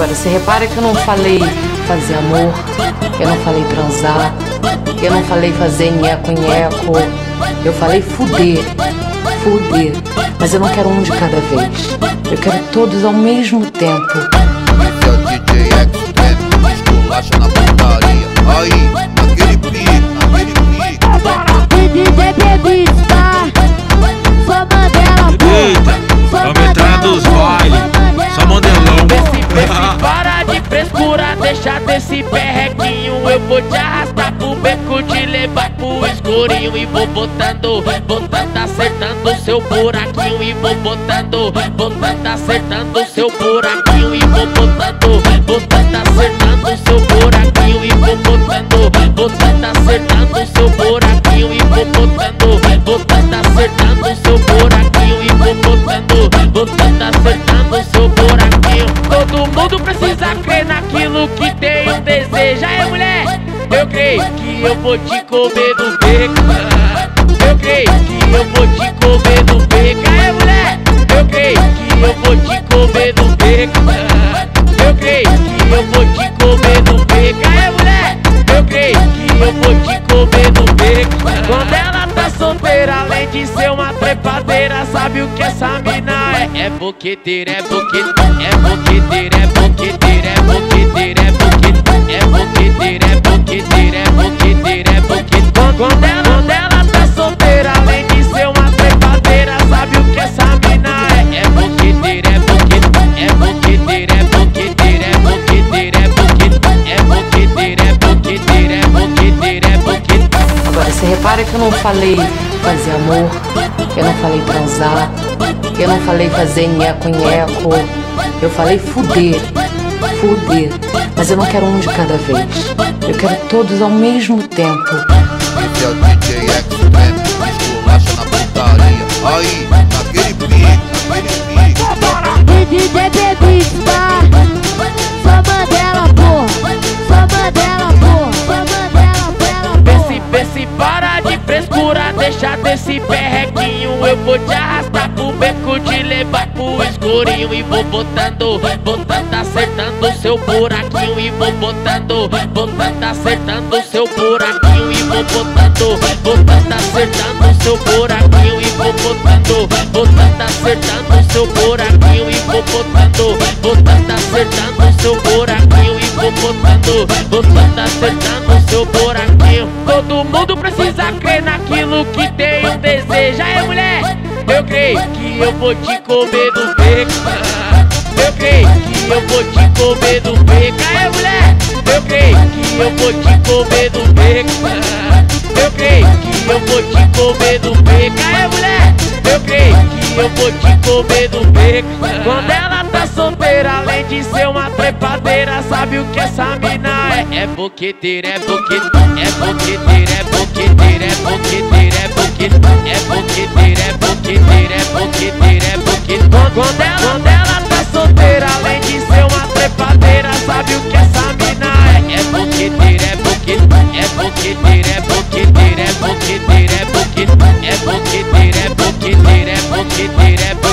Agora, você repara que eu não falei fazer amor, eu não falei transar, eu não falei fazer nheco-nheco, eu falei fuder, fuder. Mas eu não quero um de cada vez, eu quero todos ao mesmo tempo. Esse é o DJ Extreme, esculacha na putaria. Aí, naquele pique, naquele pique. DJ Bebista, sou Mandela, Eita, vamos entrar dos bailes. Frescura, deixa desse perrequinho. Eu vou te arrastar pro beco, te levar pro escurinho. E vou botando, botando, acertando seu buraquinho. E vou botando, botando, acertando seu buraquinho. E vou botando, botando, acertando seu buraquinho. E vou botando, botando, acertando seu buraquinho Aí mulher, eu creio que eu vou te comer no beco. Eu creio que eu vou te comer no beco. Aí mulher, eu creio que eu vou te comer no beco. Eu creio que eu vou te comer no beco. Aí mulher, eu creio que eu vou te comer no beco. Quando ela tá solteira, além de ser uma trepadeira Sabe o que essa mina é? É é boqueteira, é boqueteira, é boqueteira, é boqueteira, é boqueteira, não falei fazer amor, eu não falei transar, eu não falei fazer nheco-nheco, eu falei fuder, fuder. Mas eu não quero um de cada vez, eu quero todos ao mesmo tempo. Frescura, deixa desse perrequinho. Eu vou te arrastar pro beco, te levar pro escurinho. E vou botando, botando, acertando seu buraquinho. E vou botando, botando, acertando seu buraquinho. E vou botando, botando, acertando seu buraquinho. E vou botando, botando, acertando seu buraquinho. E vou botando, botando, acertando seu buraquinho. E vou botando, botando, acertando seu buraquinho Todo mundo precisa crer naquilo que tem um desejo. Aí mulher, eu creio que eu vou te comer no beco. Eu creio que eu vou te comer no beco. Aí mulher, eu creio que eu vou te comer no beco. Eu creio que eu vou te comer no beco. Mulher, eu creio que eu vou te comer no beco. Quando ela tá solteira, trepadeira sabe o que essa mina é. É boqueteira, é boqueteira, é boqueteira, é boqueteira, é boqueteira, é boqueteira, é boqueteira, é boqueteira, é boqueteira, é boqueteira. Quando ela, quando ela tá solteira, além de ser uma trepadeira, sabe o que essa mina é. É boqueteira, é boqueteira, é boqueteira, é boqueteira, é boqueteira, é boqueteira, é boqueteira, é boqueteira, é boqueteira, é boqueteira.